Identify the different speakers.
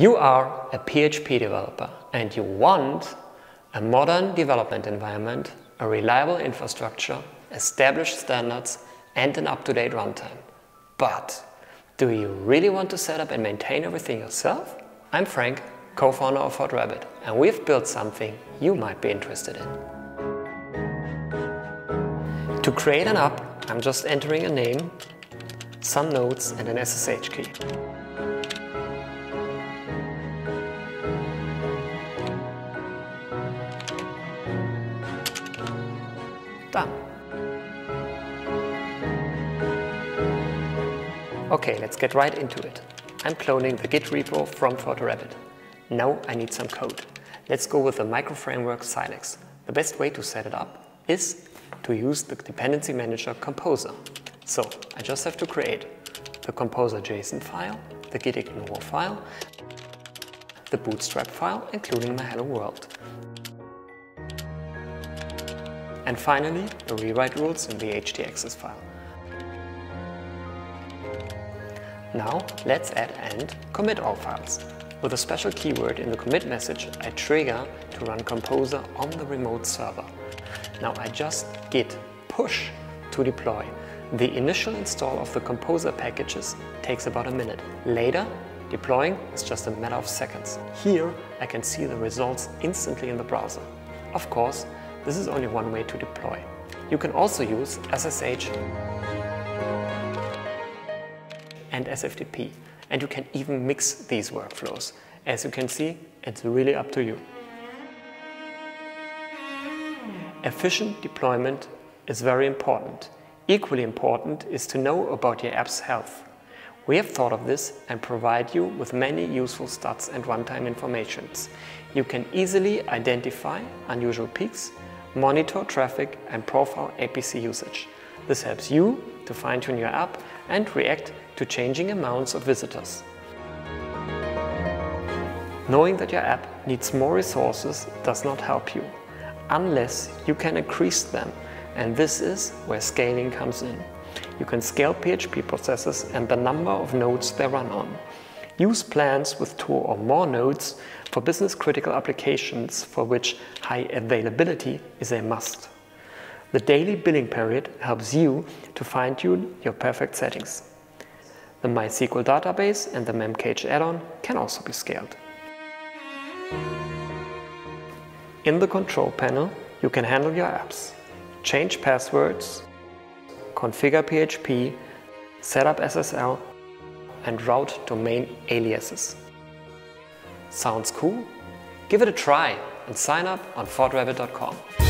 Speaker 1: You are a PHP developer and you want a modern development environment, a reliable infrastructure, established standards and an up-to-date runtime. But do you really want to set up and maintain everything yourself? I'm Frank, co-founder of fortrabbit, and we've built something you might be interested in. To create an app, I'm just entering a name, some nodes and an SSH key. Done. Okay, let's get right into it. I'm cloning the Git repo from fortrabbit. Now I need some code. Let's go with the microframework Silex. The best way to set it up is to use the dependency manager Composer. So I just have to create the Composer JSON file, the gitignore file, the bootstrap file, including my hello world. And finally, the rewrite rules in the htaccess file. Now let's add and commit all files. With a special keyword in the commit message, I trigger to run Composer on the remote server. Now I just git push to deploy. The initial install of the Composer packages takes about a minute. Later, deploying is just a matter of seconds. Here, I can see the results instantly in the browser. Of course, this is only one way to deploy. You can also use SSH and SFTP, and you can even mix these workflows. As you can see, it's really up to you. Efficient deployment is very important. Equally important is to know about your app's health. We have thought of this and provide you with many useful stats and runtime informations. You can easily identify unusual peaks monitor traffic and profile APC usage. This helps you to fine-tune your app and react to changing amounts of visitors. Knowing that your app needs more resources does not help you, unless you can increase them, and this is where scaling comes in. You can scale PHP processes and the number of nodes they run on. Use plans with two or more nodes for business critical applications for which high availability is a must. The daily billing period helps you to fine tune your perfect settings. The MySQL database and the Memcached add-on can also be scaled. In the control panel, you can handle your apps, change passwords, configure PHP, set up SSL, and route domain aliases. Sounds cool? Give it a try and sign up on fortrabbit.com.